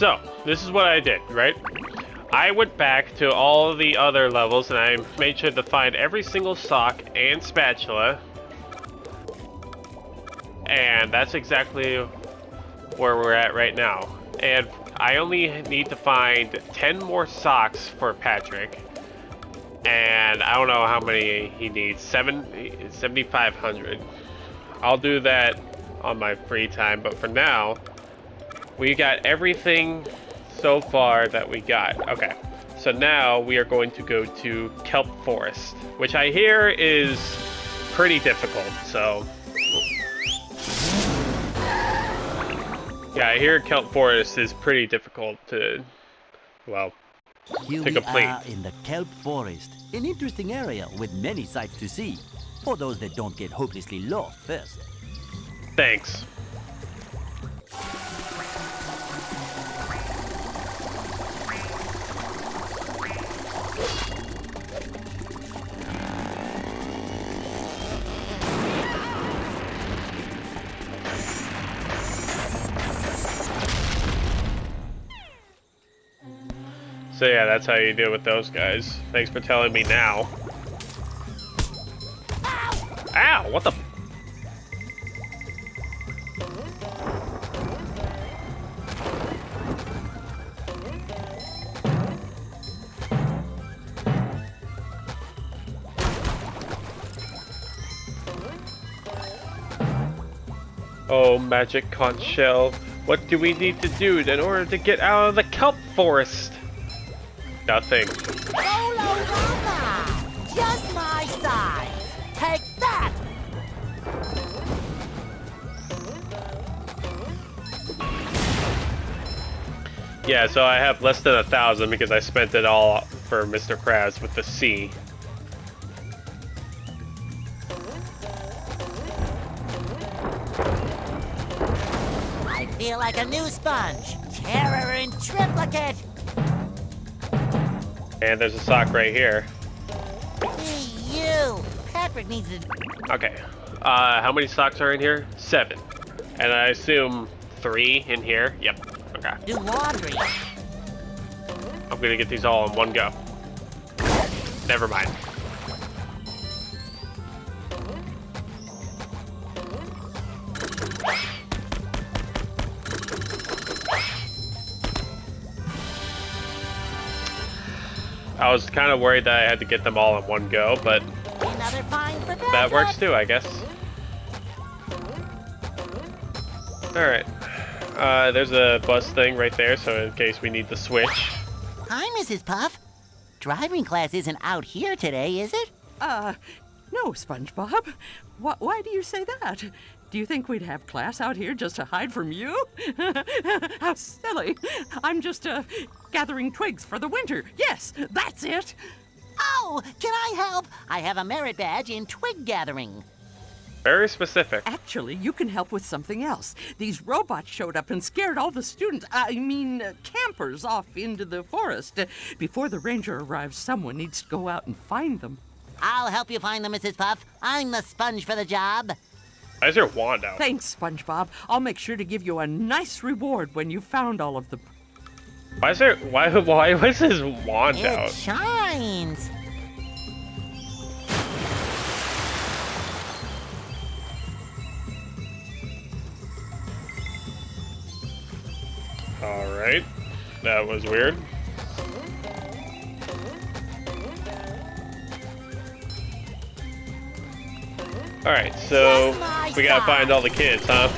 So, this is what I did, right? I went back to all the other levels and I made sure to find every single sock and spatula. And that's exactly where we're at right now. And I only need to find 10 more socks for Patrick. And I don't know how many he needs. Seven, 7,500. I'll do that on my free time, but for now, we got everything so far that we got. Okay, so now we are going to go to Kelp Forest, which I hear is pretty difficult, so... Yeah, I hear Kelp Forest is pretty difficult to, well, Here to we are in the Kelp Forest, an interesting area with many sights to see, for those that don't get hopelessly lost first. Thanks. So yeah, that's how you deal with those guys. Thanks for telling me now. Ow! What the? Oh, magic conch shell. What do we need to do in order to get out of the kelp forest? Nothing. Just my size! Take that! Yeah, so I have less than a thousand because I spent it all for Mr. Krabs with the C. I feel like a new sponge. Terror in triplicate! And there's a sock right here. Hey, you! Patrick needs to... Okay. Uh, how many socks are in here? Seven. And I assume three in here? Yep. Okay. do laundry. I'm gonna get these all in one go. Never mind. I was kind of worried that I had to get them all in one go, but Another fine for Patrick. that works too, I guess. Alright. Uh, there's a bus thing right there, so in case we need to switch. Hi, Mrs. Puff. Driving class isn't out here today, is it? Uh, no, SpongeBob. Wh- why do you say that? Do you think we'd have class out here just to hide from you? How silly. I'm just, uh, gathering twigs for the winter. Yes, that's it. Oh, can I help? I have a merit badge in twig gathering. Very specific. Actually, you can help with something else. These robots showed up and scared all the students, I mean, uh, campers, off into the forest. Uh, before the ranger arrives, someone needs to go out and find them. I'll help you find them, Mrs. Puff. I'm the sponge for the job. Why is there a wand out? Thanks, SpongeBob. I'll make sure to give you a nice reward when you've found all of them. Why is there why why was his wand It out? shines. Alright. That was weird. Alright, so we gotta find all the kids, huh?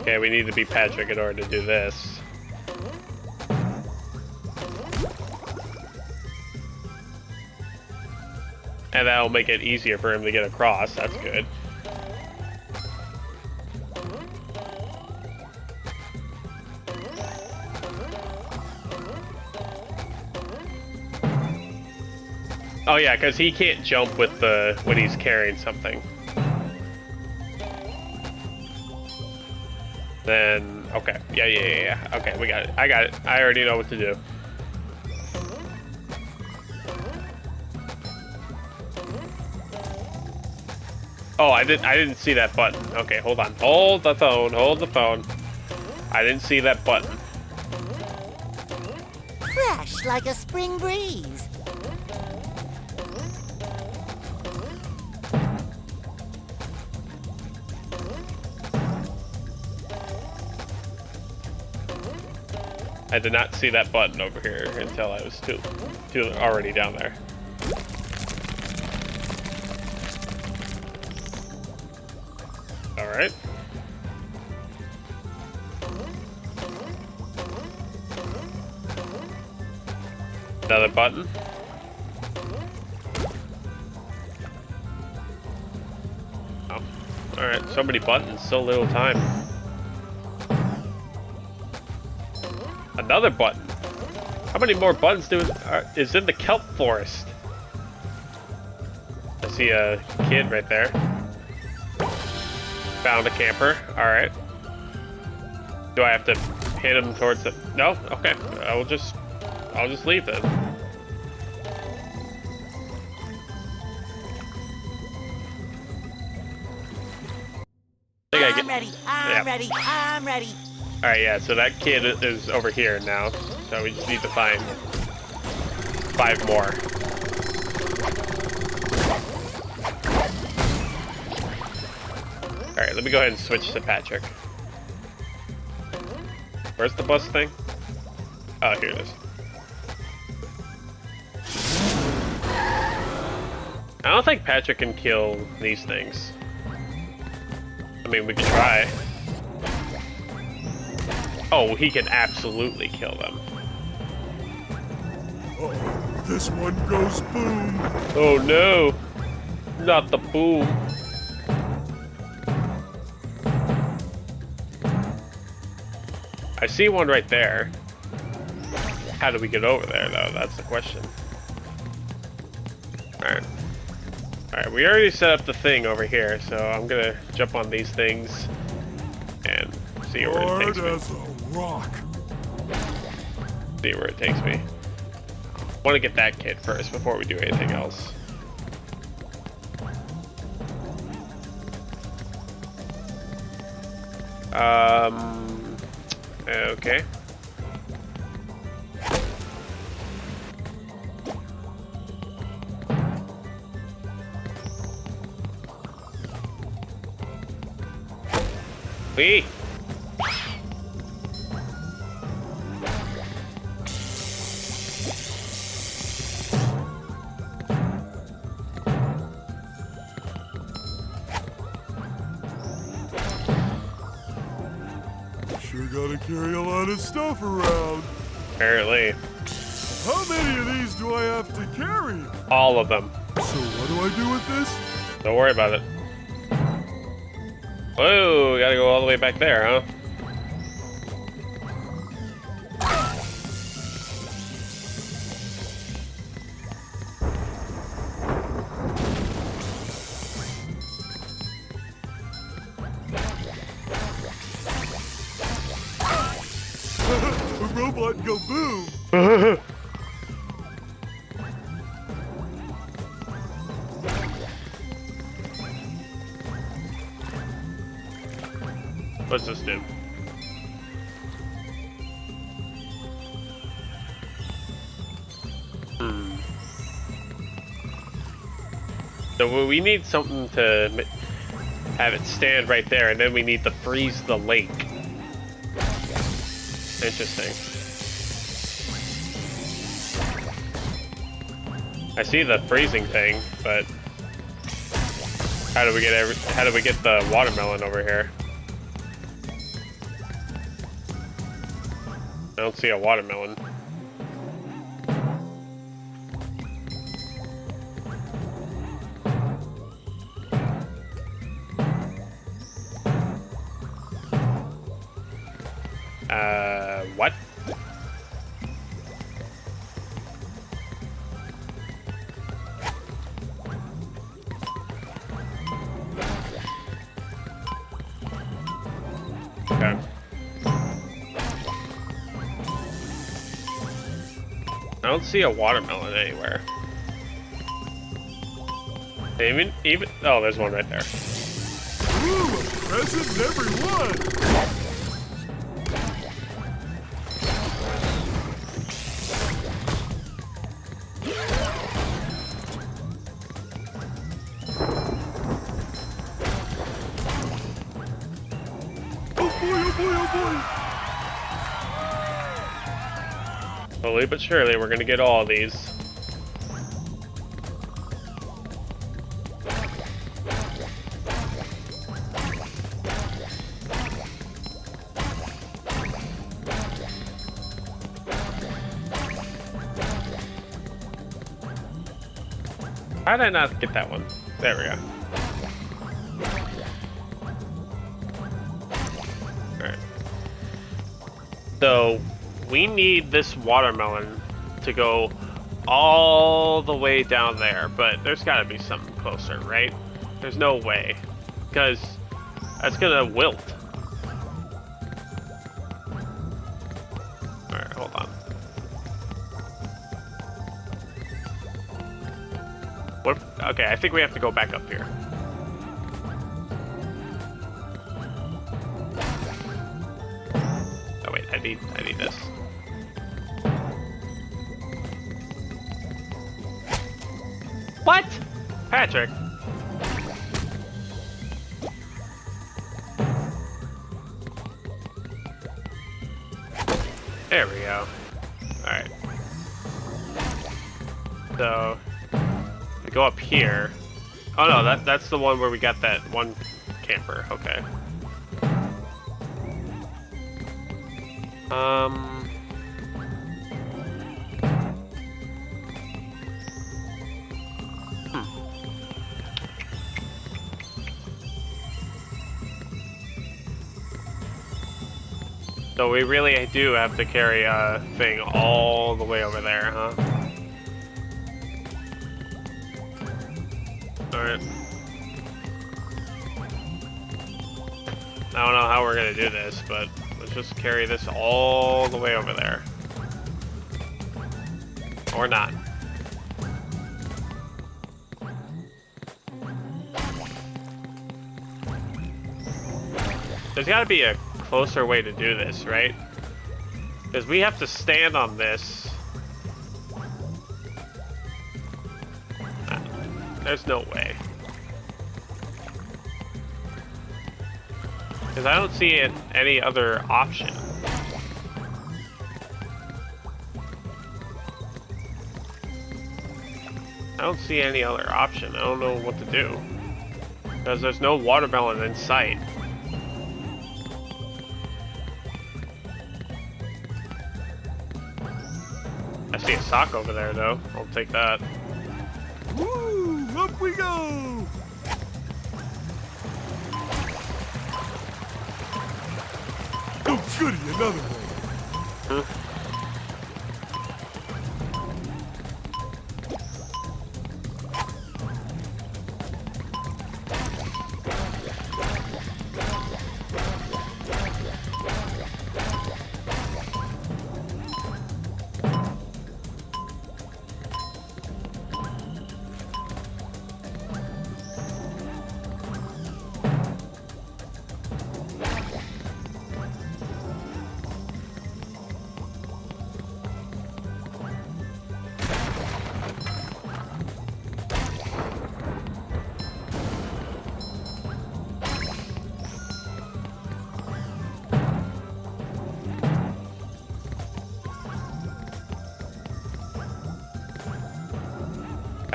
Okay, we need to be Patrick in order to do this. And that'll make it easier for him to get across. That's good. Oh yeah, because he can't jump with the when he's carrying something. Then Okay. Yeah, yeah, yeah, yeah. Okay, we got it. I got it. I already know what to do. Oh, I didn't. I didn't see that button. Okay, hold on. Hold the phone. Hold the phone. I didn't see that button. Fresh like a spring breeze. I did not see that button over here until I was too, too already down there. All right. Another button. Oh. All right. So many buttons, so little time. Another button. How many more buttons do are, is in the kelp forest? I see a kid right there. Found a camper. All right. Do I have to hit him towards the? No. Okay. I will just. I'll just leave then. I think I I'm get- ready. I'm Yeah. ready. I'm ready. All right, yeah. So that kid is over here now. So we just need to find five more. All right, let me go ahead and switch to Patrick. Where's the bus thing? Oh, here it is. I don't think Patrick can kill these things. I mean, we can try. Oh, he can absolutely kill them. This one goes boom. Oh no! Not the boom. See one right there. How do we get over there, though? That's the question. Alright. Alright, we already set up the thing over here, so I'm gonna jump on these things and see where it takes me. a rock. See where it takes me. Want to get that kid first before we do anything else. Um. Uh, okay. Wee. Don't worry about it. Whoa, gotta go all the way back there, huh? a robot go boom. What's do? Hmm. So we need something to have it stand right there, and then we need to freeze the lake. Interesting. I see the freezing thing, but how do we get every? How do we get the watermelon over here? I don't see a watermelon. Don't see a watermelon anywhere. Even, even, oh, there's one right there. Ooh, present in Slowly but surely, we're gonna get all these. How did I not get that one? There we go. So, we need this watermelon to go all the way down there, but there's gotta be something closer, right? There's no way. Because that's gonna wilt. Alright, hold on. What? Okay, I think we have to go back up here. There we go. Alright. So, we go up here. Oh no, that that's the one where we got that one camper. Okay. Um. So we really do have to carry a thing all the way over there, huh? Alright. I don't know how we're gonna do this, but let's just carry this all the way over there. Or not. There's gotta be a closer way to do this, right? Because we have to stand on this. Uh, There's no way. Because I don't see it, any other option. I don't see any other option. I don't know what to do. Because there's no watermelon in sight. See a sock over there, though. I'll take that. Woo, up we go. Oh goody, another one.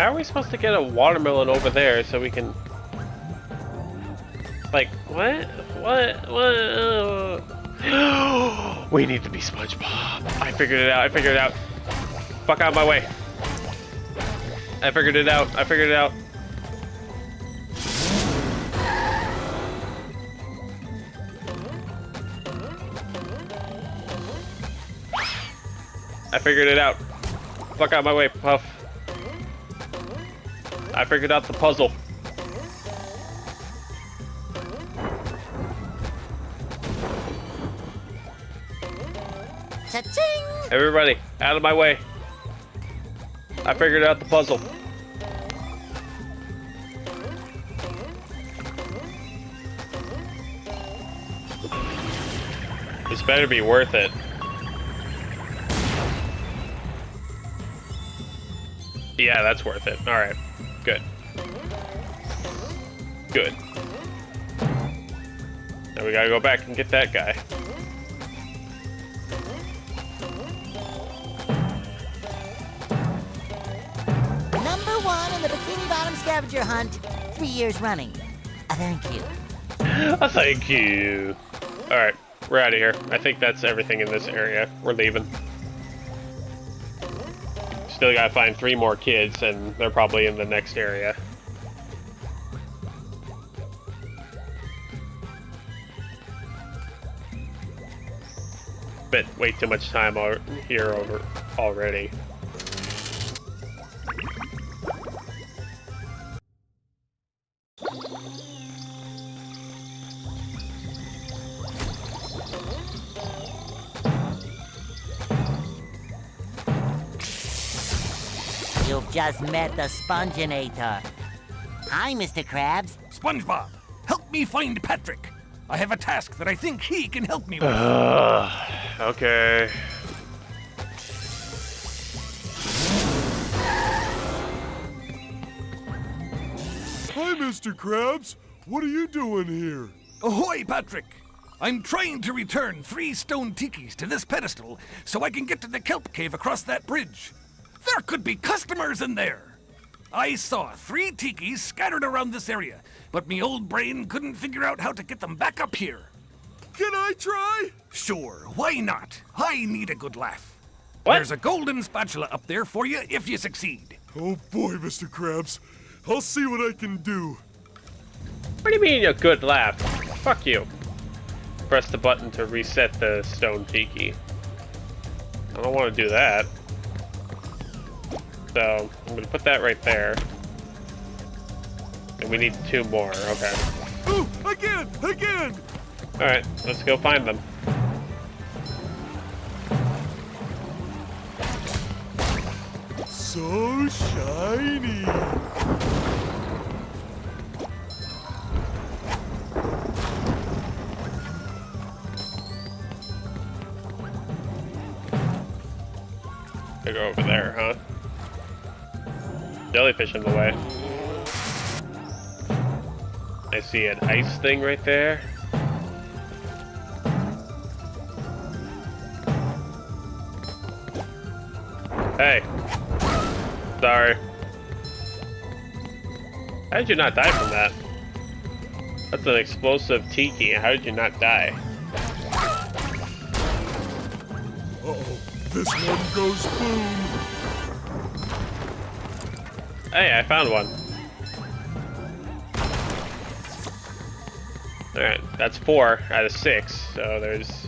How are we supposed to get a watermelon over there so we can... Like, what? What? What? we need to be SpongeBob. I figured it out. I figured it out. Fuck out of my way. I figured it out. I figured it out. I figured it out. Fuck out of my way, Puff. I figured out the puzzle. Everybody, out of my way. I figured out the puzzle. This better be worth it. Yeah, that's worth it. Alright. Good. Now we gotta go back and get that guy. Number one in the Bikini Bottom scavenger hunt, three years running. Uh, thank you. Oh, thank you. Alright, we're out of here. I think that's everything in this area. We're leaving. Still gotta find three more kids, and they're probably in the next area. But way too much time al- here over already. You've just met the Sponginator. Hi, Mr. Krabs. SpongeBob, help me find Patrick. I have a task that I think he can help me with. Ugh, okay. Hi, Mr. Krabs. What are you doing here? Ahoy, Patrick! I'm trying to return three stone tikis to this pedestal so I can get to the kelp cave across that bridge. There could be customers in there. I saw three tikis scattered around this area, but me old brain couldn't figure out how to get them back up here. Can I try? Sure, why not? I need a good laugh. What? There's a golden spatula up there for you if you succeed. Oh boy, Mr. Krabs. I'll see what I can do. What do you mean a good laugh? Fuck you. Press the button to reset the stone tiki. I don't want to do that. So, I'm to put that right there. And we need two more, okay. Oh, again, again! Alright, let's go find them. So shiny. I go over there, huh? Jellyfish in the way. I see an ice thing right there. Hey. Sorry. How did you not die from that? That's an explosive tiki. How did you not die? Uh-oh, this one goes boom. Oh, hey, I found one. Alright, that's four out of six, so there's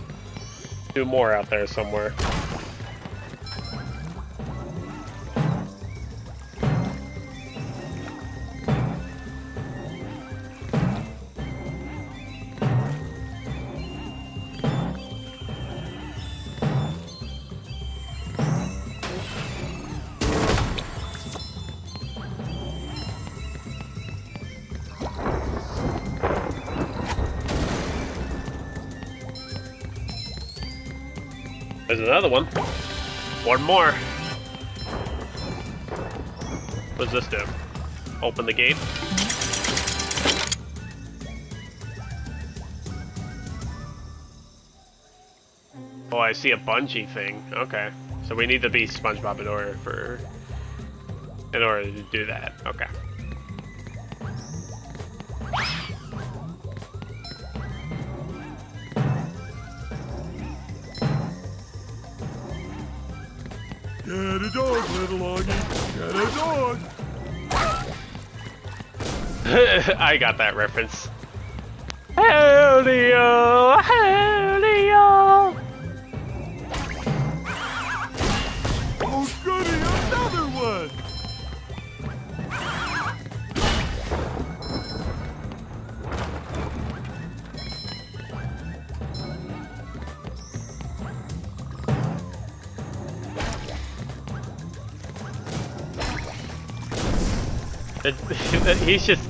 two more out there somewhere. There's another one. One more. What does this do? Open the gate? Oh, I see a bungee thing. Okay. So we need to be SpongeBob in order for... In order to do that. Okay. I got that reference. Howdy-o! He's just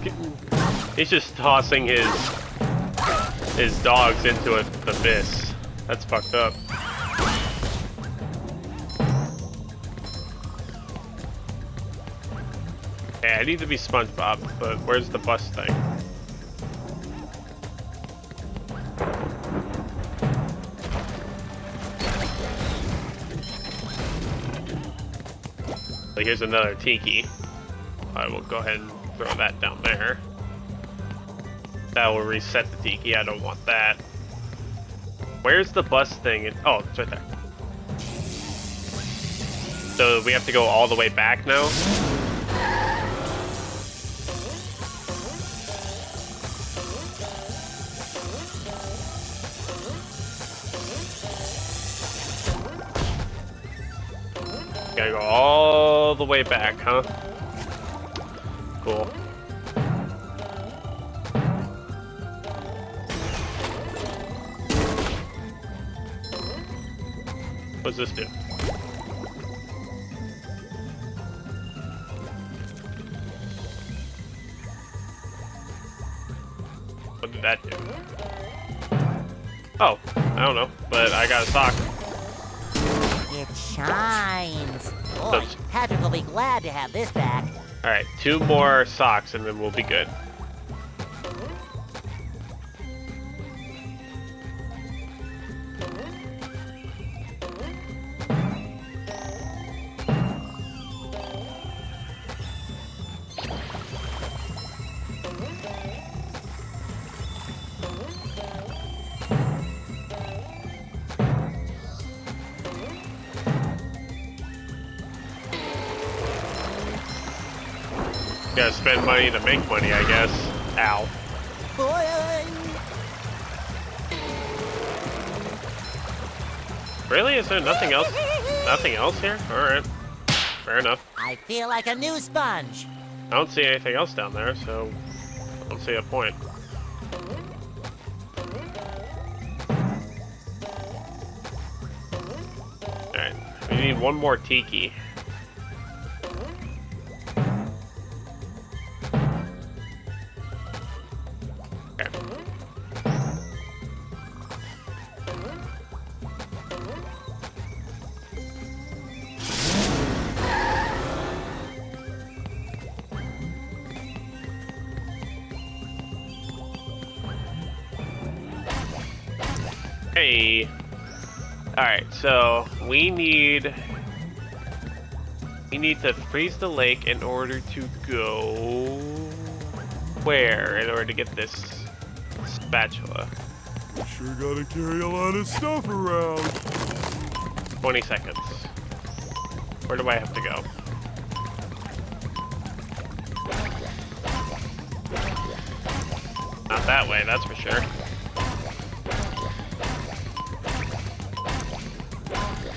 he's just tossing his his dogs into a, the abyss. That's fucked up. Yeah, I need to be SpongeBob, but where's the bus thing? So here's another tiki. I will go ahead and throw that down there. That will reset the tiki. I don't want that. Where's the bus thing? Oh, it's right there. So we have to go all the way back now? Gotta go all the way back, huh? What's this do? What did that do? Oh, I don't know, but I got a sock. It shines. Boy, Patrick will be glad to have this back. Alright, two more socks and then we'll be good. Gotta spend money to make money, I guess. Ow. Boy, Really? Is there nothing else? Nothing else here? Alright. Fair enough. I feel like a new sponge. I don't see anything else down there, so I don't see a point. Alright, we need one more tiki. Alright, so we need we need to freeze the lake in order to go where in order to get this spatula. Sure gotta carry a lot of stuff around. 20 seconds. Where do I have to go? Not that way, that's for sure.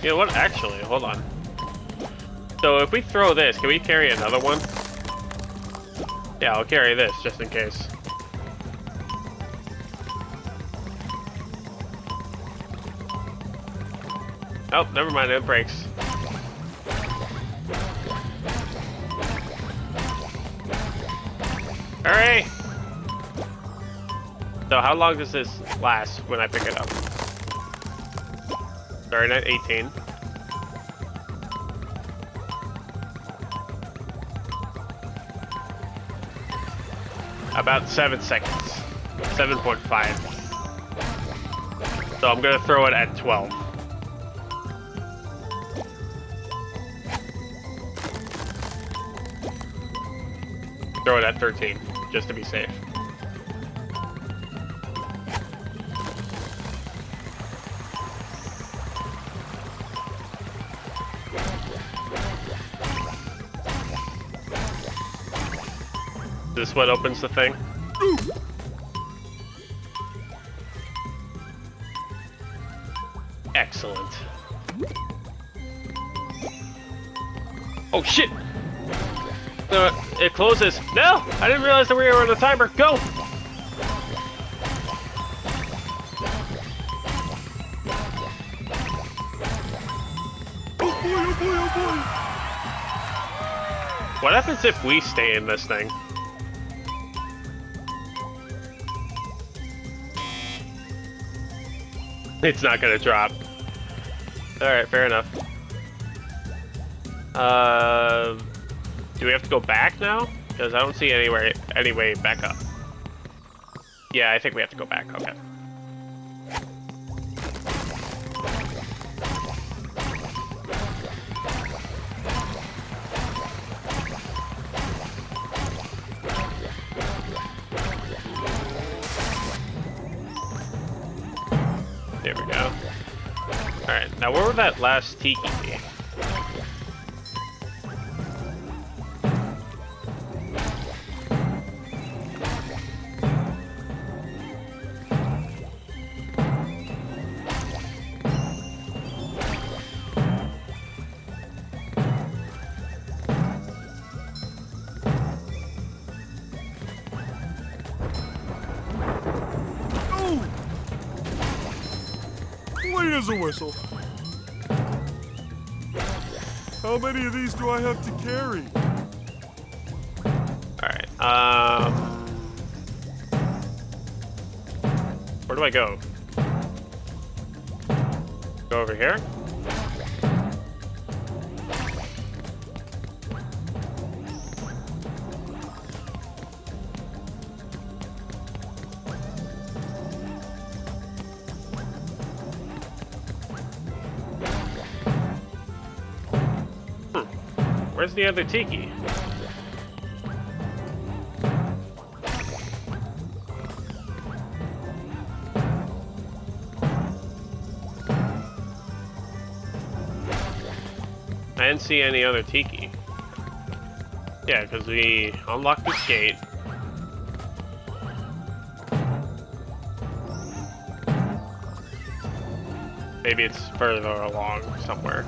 You know what? Actually, hold on. So if we throw this, can we carry another one? Yeah, I'll carry this just in case. Oh, never mind, it breaks. Hurry! So how long does this last when I pick it up? Starting at 18. About 7 seconds. 7.5. So I'm gonna throw it at 12. Throw it at 13, just to be safe. What opens the thing? Excellent. Oh shit! Uh, it closes. No! I didn't realize that we were on a timer. Go! What happens if we stay in this thing? It's not gonna drop. Alright, fair enough. Uh, do we have to go back now? Because I don't see anywhere, any way back up. Yeah, I think we have to go back, okay. That last tiki! As a whistle. How many of these do I have to carry? Alright, um... Where do I go? Go over here? The other tiki? I didn't see any other tiki. Yeah, because we unlocked this gate. Maybe it's further along somewhere.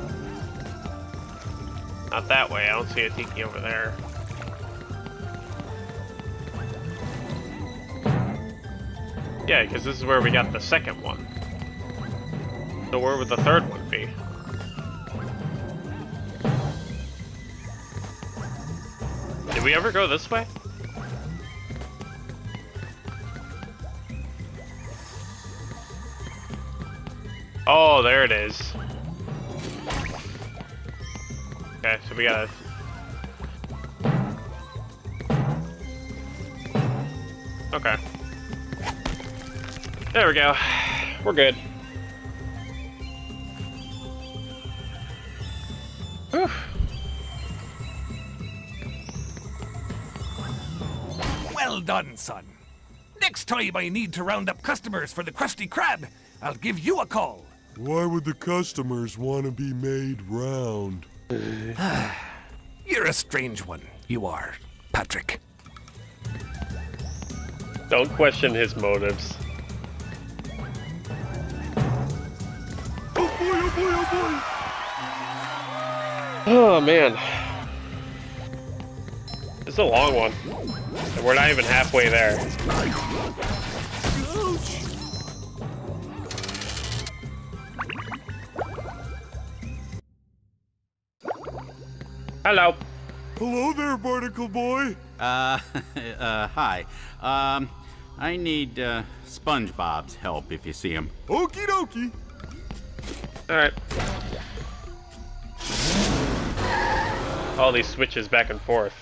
Not that way, I don't see a tiki over there. Yeah, because this is where we got the second one. So where would the third one be? Did we ever go this way? Oh, there it is. Okay, so we gotta... Okay. There we go. We're good. Whew. Well done, son. Next time I need to round up customers for the Krusty Krab, I'll give you a call. Why would the customers want to be made round? You're a strange one, you are, Patrick. Don't question his motives. Oh boy, oh boy, oh Oh man. It's a long one. We're not even halfway there. Hello. Hello there, Barnacle Boy! Uh, uh, hi. Um, I need, uh, SpongeBob's help if you see him. Okie dokie! Alright. All these switches back and forth.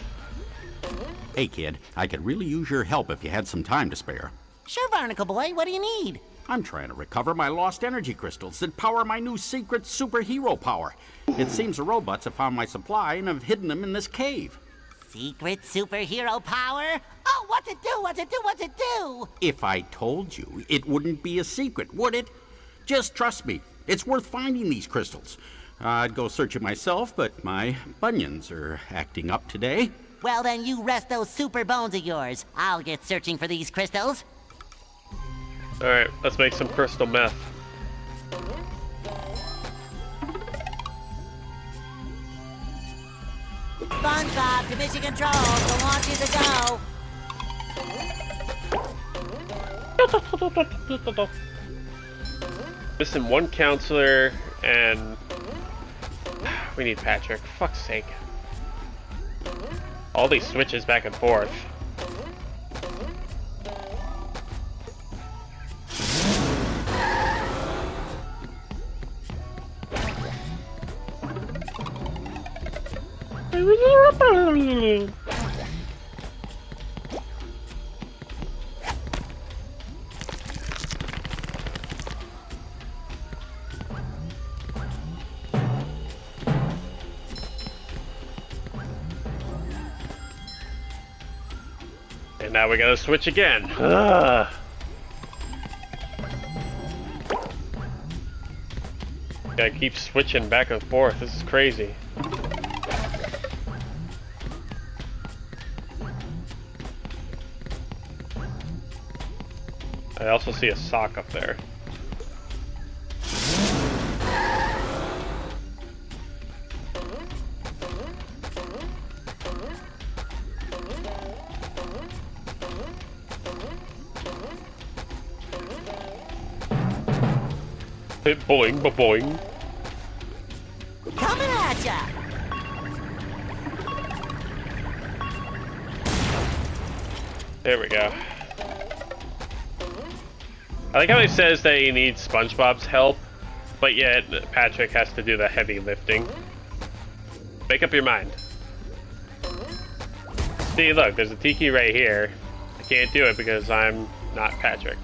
Hey, kid, I could really use your help if you had some time to spare. Sure, Barnacle Boy, what do you need? I'm trying to recover my lost energy crystals that power my new secret superhero power. It seems the robots have found my supply and have hidden them in this cave. Secret superhero power? Oh, what's it do? What's it do? What's it do? If I told you, it wouldn't be a secret, would it? Just trust me. It's worth finding these crystals. I'd go searching myself, but my bunions are acting up today. Well, then you rest those super bones of yours. I'll get searching for these crystals. Alright, let's make some crystal meth. SpongeBob to mission control. The launch is a go. Missing one counselor and we need Patrick. Fuck's sake. All these switches back and forth. And now we gotta switch again. Ugh. Gotta keep switching back and forth. This is crazy. I also see a sock up there. Hit boing, ba boing. Coming at ya! There we go. I like how he says that he needs SpongeBob's help, but yet Patrick has to do the heavy lifting. Make up your mind. See, look, there's a tiki right here. I can't do it because I'm not Patrick.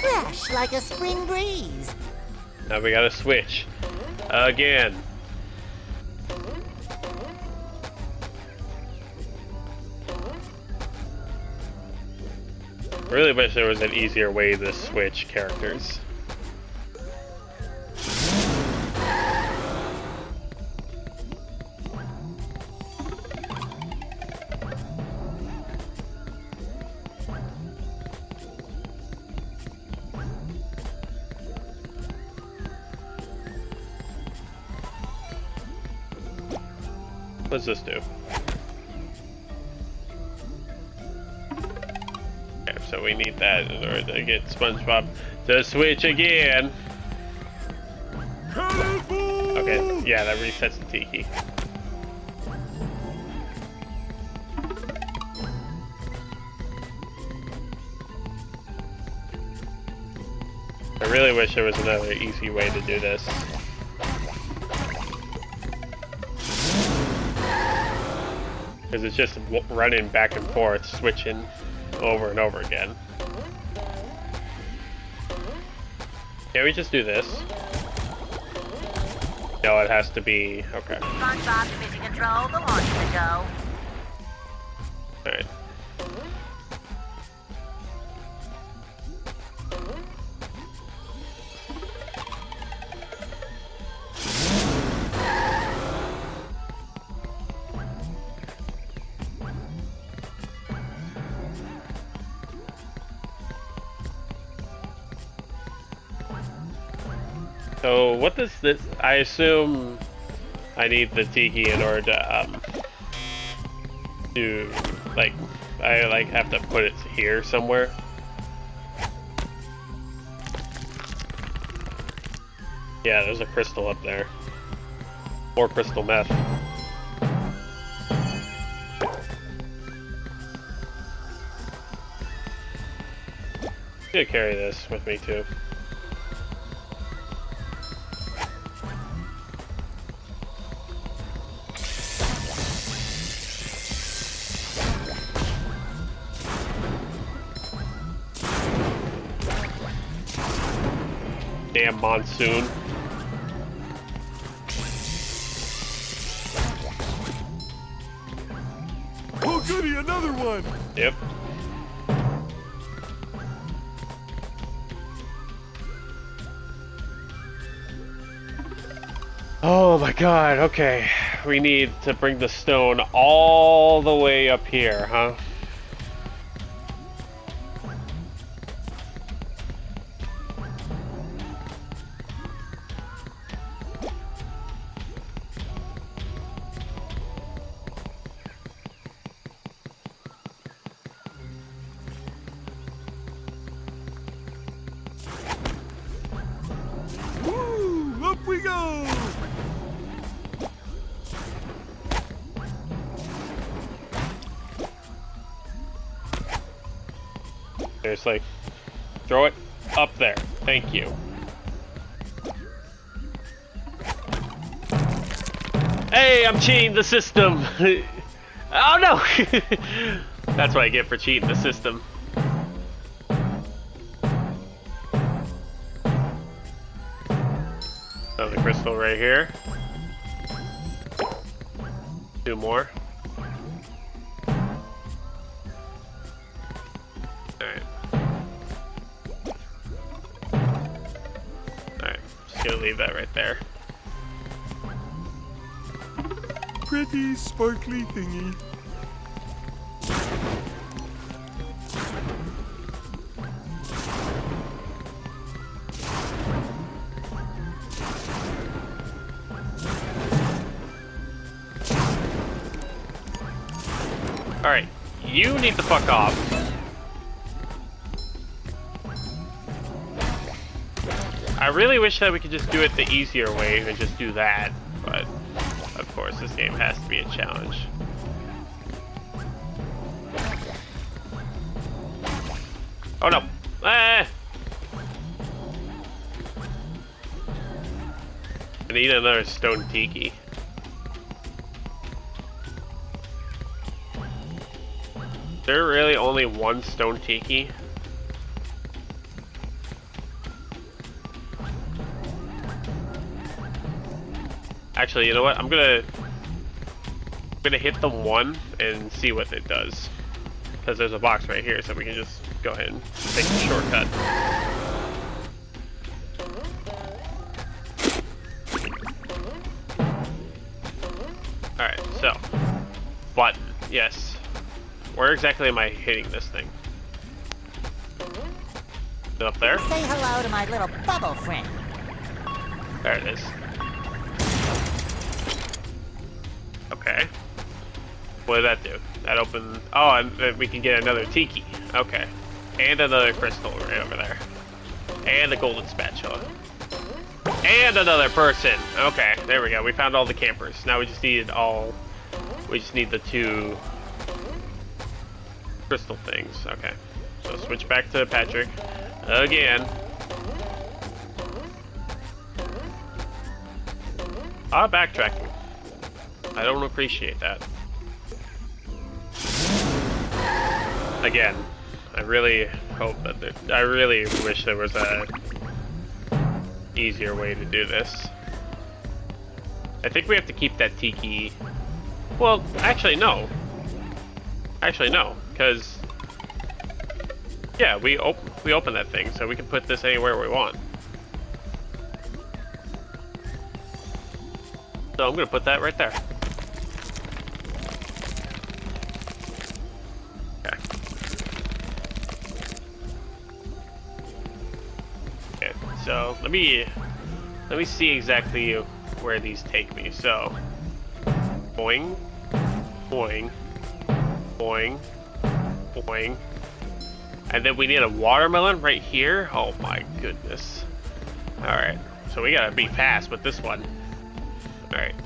Fresh like a spring breeze. Now we gotta switch. Again. Really wish there was an easier way to switch characters. What's this do? Need that in order to get SpongeBob to switch again. Okay, yeah, that resets the Tiki. I really wish there was another easy way to do this. Because it's just running back and forth, switching over and over again. Can we just do this? No, it has to be... Okay. SpongeBob So what does this? I assume I need the tiki in order to um to like I like have to put it here somewhere. Yeah, there's a crystal up there. More crystal meth. Gonna carry this with me too. Monsoon. Oh, goody, another one! Yep. Oh my god, okay. We need to bring the stone all the way up here, huh? Seriously. Throw it up there. Thank you. Hey, I'm cheating the system. oh no! That's what I get for cheating the system. Another crystal right here. Two more. Sparkly thingy. Alright, you need to fuck off. I really wish that we could just do it the easier way and just do that, course this game has to be a challenge. Oh no! Ah! I need another stone tiki. Is there really only one stone tiki? Actually, you know what? I'm gonna gonna hit the one and see what it does. Because there's a box right here, so we can just go ahead and take the shortcut. Alright, so button, yes. Where exactly am I hitting this thing? Is it up there? Say hello to my little bubble friend. There it is. What did that do? That opened... Oh, and we can get another tiki. Okay. And another crystal right over there. And a golden spatula. And another person. Okay, there we go. We found all the campers. Now we just needed all... We just need the two crystal things. Okay. So switch back to Patrick. Again. Ah, backtracking. I don't appreciate that. Again, I really hope that there, I really wish there was a easier way to do this. I think we have to keep that tiki. Well, actually no. Actually no, because yeah, we op we open that thing, so we can put this anywhere we want. So I'm gonna put that right there. Let me let me see exactly where these take me. So boing, boing, boing, boing. And then we need a watermelon right here. Oh my goodness. Alright, so we gotta be fast with this one. Alright. Do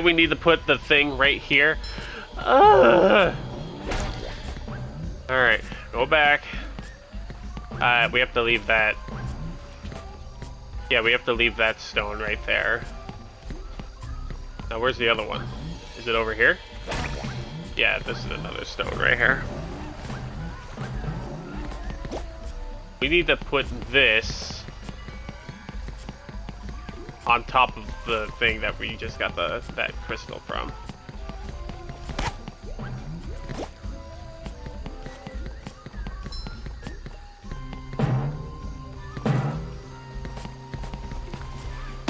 And we need to put the thing right here. Alright, go back. Uh, we have to leave that. Yeah, we have to leave that stone right there. Now, where's the other one? Is it over here? Yeah, this is another stone right here. We need to put this on top of the thing that we just got the that crystal from.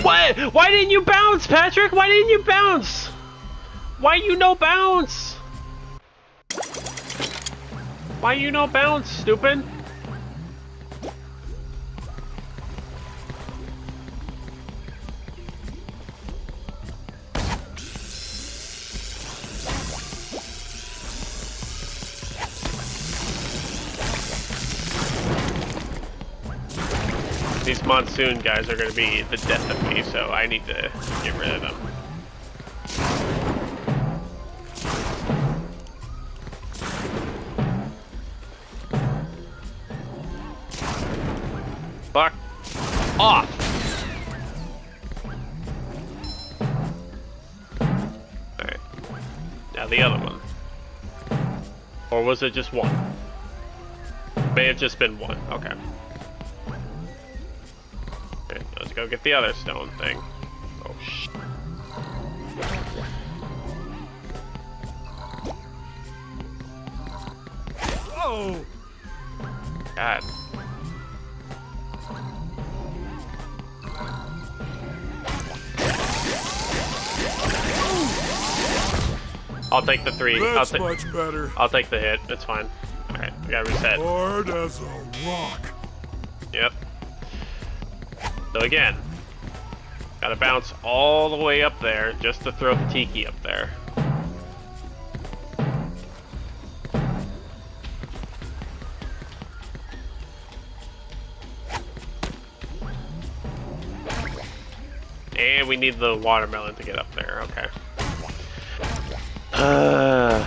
What? Why didn't you bounce, Patrick? Why didn't you bounce? Why you no bounce? Why you no bounce, stupid? Monsoon guys are gonna be the death of me, so I need to get rid of them. Fuck off! Alright. Now the other one. Or was it just one? May have just been one. Okay. Go get the other stone thing. Oh sh. Oh! God. I'll take the three. I'll, That's much better. I'll take the hit. It's fine. Alright, we gotta reset. Hard as a rock. So again, gotta bounce all the way up there just to throw the tiki up there. And we need the watermelon to get up there, okay. Uh,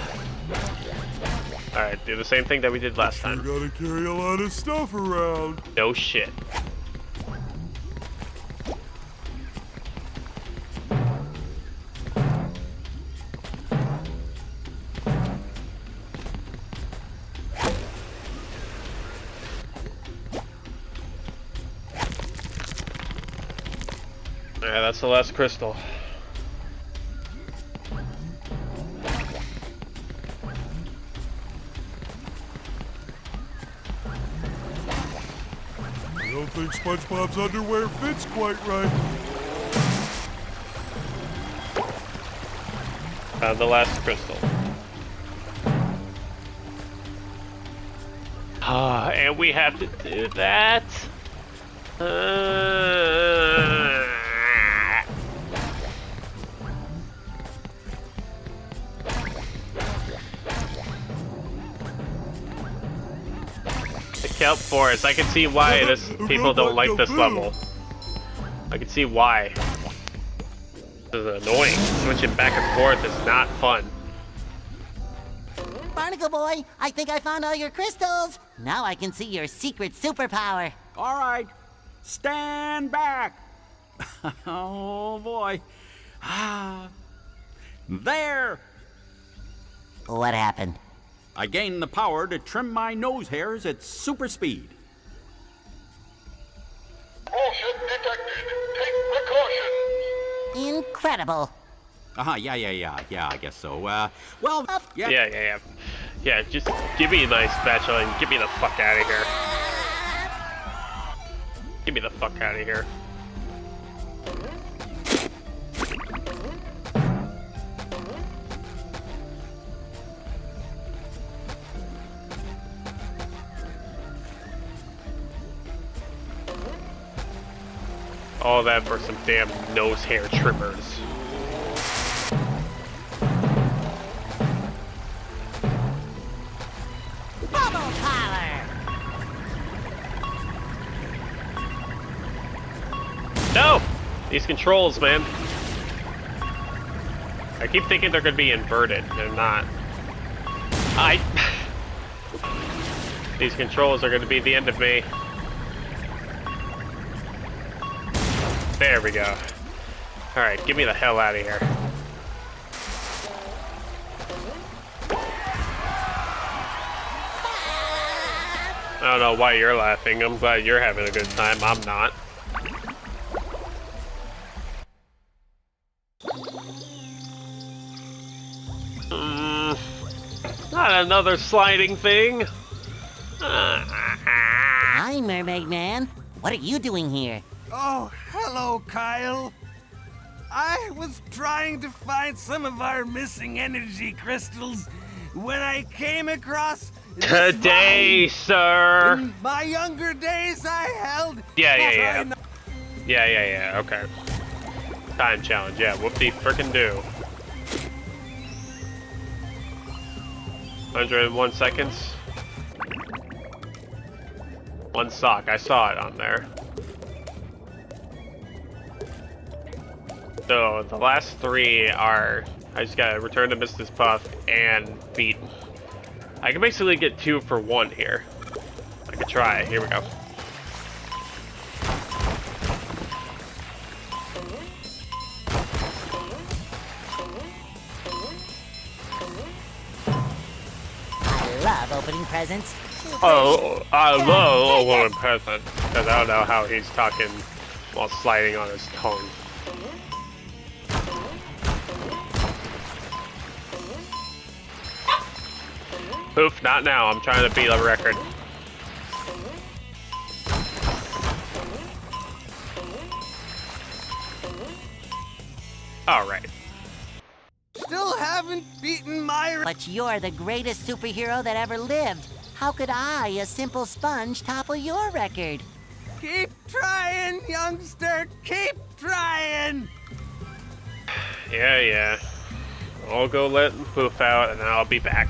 Alright, do the same thing that we did last time. You gotta carry a lot of stuff around. No shit. The last crystal. I don't think SpongeBob's underwear fits quite right. Found the last crystal. Ah, and we have to do that. Uh, forest. I can see why this people don't like this level. I can see why. This is annoying. Switching back and forth is not fun. Barnacle Boy, I think I found all your crystals. Now I can see your secret superpower. All right, stand back. oh boy. Ah, there. What happened? I gained the power to trim my nose hairs at super speed. Bullshit detected. Take precautions. Incredible. Uh huh. Yeah, yeah, yeah, yeah. I guess so. Uh, well, yeah. Yeah, yeah, yeah. Yeah, just give me a nice spatula and get me the fuck out of here. Get me the fuck out of here. All that for some damn nose hair trimmers. No! These controls, man. I keep thinking they're gonna be inverted. They're not. I... These controls are gonna be the end of me. We go. Alright, get me the hell out of here. I don't know why you're laughing. I'm glad you're having a good time. I'm not. Mm, not another sliding thing. Hi, Mermaid Man. What are you doing here? Oh, hello, Kyle. I was trying to find some of our missing energy crystals when I came across Today, sir. In my younger days, I held. Yeah, yeah, yeah. Yeah, yeah, yeah. Okay. Time challenge. Yeah, whoop-de frickin' do. 101 seconds. One sock. I saw it on there. So the last three are I just gotta return to Mrs. Puff and beat. I can basically get two for one here. I could try. Here we go. I love opening presents. Oh, I love opening presents. because I don't know how he's talking while sliding on his tongue. Oof, not now. I'm trying to beat a record. Alright. Still haven't beaten my. But you're the greatest superhero that ever lived. How could I, a simple sponge, topple your record? Keep trying, youngster. Keep trying. Yeah, yeah. I'll go let Poof out and then I'll be back.